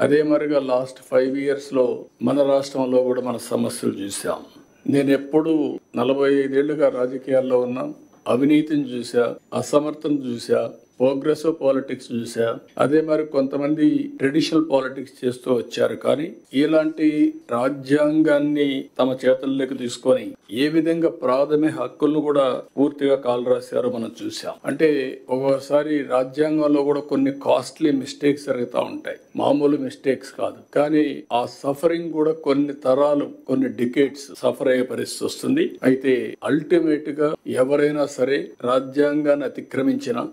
అదే మరిగా last five ఇయర్స్లో మన రాష్ట్రంలో కూడా మన సమస్యలు చూసాం నేను ఎప్పుడు నలభై ఐదేళ్ళుగా రాజకీయాల్లో ఉన్నా. అవినీతిని చూసా అసమర్థను చూసా ప్రోగ్రెసివ్ పాలిటిక్స్ చూసా. అదే మరి కొంతమంది ట్రెడిషనల్ పాలిటిక్స్ చేస్తూ వచ్చారు. కానీ ఇలాంటి రాజ్యాంగాన్ని తమ చేతుల్లోకి తీసుకొని ఏ విధంగా ప్రాథమిక హక్కులను కూడా పూర్తిగా కాలు రాశారో మనం చూసాం. అంటే ఒక్కోసారి రాజ్యాంగంలో కూడా కొన్ని కాస్ట్లీ మిస్టేక్స్ జరుగుతూ ఉంటాయి. మామూలు మిస్టేక్స్ కాదు. కానీ ఆ సఫరింగ్ కూడా కొన్ని తరాలు కొన్ని డికేట్స్ సఫర్ అయ్యే పరిస్థితి వస్తుంది. అయితే అల్టిమేట్గా ఎవరైనా సరే రాజ్యాంగాన్ని అతిక్రమించిన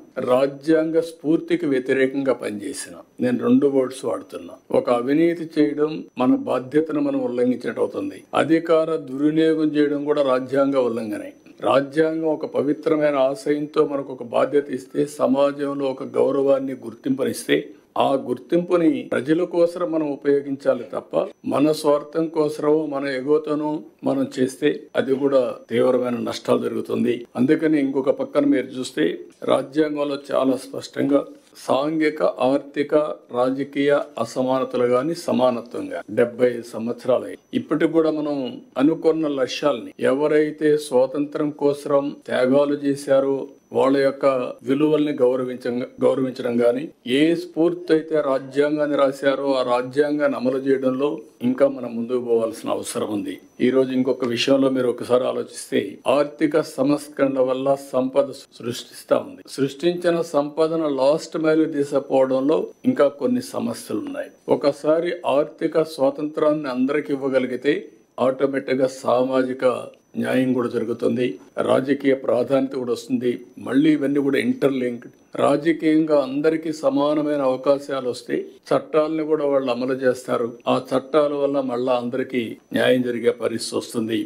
రాజ్యాంగ స్ఫూర్తికి వ్యతిరేకంగా పనిచేసిన నేను రెండు వర్డ్స్ వాడుతున్నా. ఒక అవినీతి చేయడం మన బాధ్యతను మనం ఉల్లంఘించినట్టు అవుతుంది. అధికార దుర్వినియోగం చేయడం కూడా రాజ్యాంగ ఉల్లంఘనే. రాజ్యాంగం ఒక పవిత్రమైన ఆశయంతో మనకు ఒక బాధ్యత ఇస్తే సమాజంలో ఒక గౌరవాన్ని గుర్తింపునిస్తే ఆ గుర్తింపుని ప్రజల కోసం మనం ఉపయోగించాలి తప్ప మన స్వార్థం కోసమో మన ఎగోతోనో మనం చేస్తే అది కూడా తీవ్రమైన నష్టాలు జరుగుతుంది. అందుకని ఇంకొక పక్కన మీరు చూస్తే రాజ్యాంగంలో చాలా స్పష్టంగా సాంఘిక ఆర్థిక రాజకీయ అసమానతలు గాని సమానత్వంగా డెబ్బై సంవత్సరాలు. ఇప్పటికి కూడా మనం అనుకున్న లక్ష్యాల్ని ఎవరైతే స్వాతంత్రం కోసం త్యాగాలు చేశారో వాళ్ళ యొక్క విలువల్ని గౌరవించ గౌరవించడం గాని ఏ స్ఫూర్తి అయితే రాజ్యాంగాన్ని రాశారో ఆ రాజ్యాంగాన్ని అమలు చేయడంలో ఇంకా మనం ముందుకు పోవాల్సిన అవసరం ఉంది. ఈ రోజు ఇంకొక విషయంలో మీరు ఒకసారి ఆలోచిస్తే ఆర్థిక సంస్కరణ వల్ల సంపద సృష్టిస్తా ఉంది. సృష్టించిన సంపదను లాస్ట్ మైల్ తీసుకుపోవడంలో ఇంకా కొన్ని సమస్యలు ఉన్నాయి ఒకసారి ఆర్థిక స్వాతంత్రాన్ని అందరికి ఇవ్వగలిగితే ఆటోమేటిక్గా సామాజిక న్యాయం కూడా జరుగుతుంది రాజకీయ ప్రాధాన్యత కూడా వస్తుంది మళ్ళీ ఇవన్నీ కూడా ఇంటర్లింక్ రాజకీయంగా అందరికీ సమానమైన అవకాశాలు వస్తే చట్టాలను కూడా వాళ్ళు అమలు చేస్తారు. ఆ చట్టాల వల్ల మళ్ళా అందరికీ న్యాయం జరిగే పరిస్థితి వస్తుంది.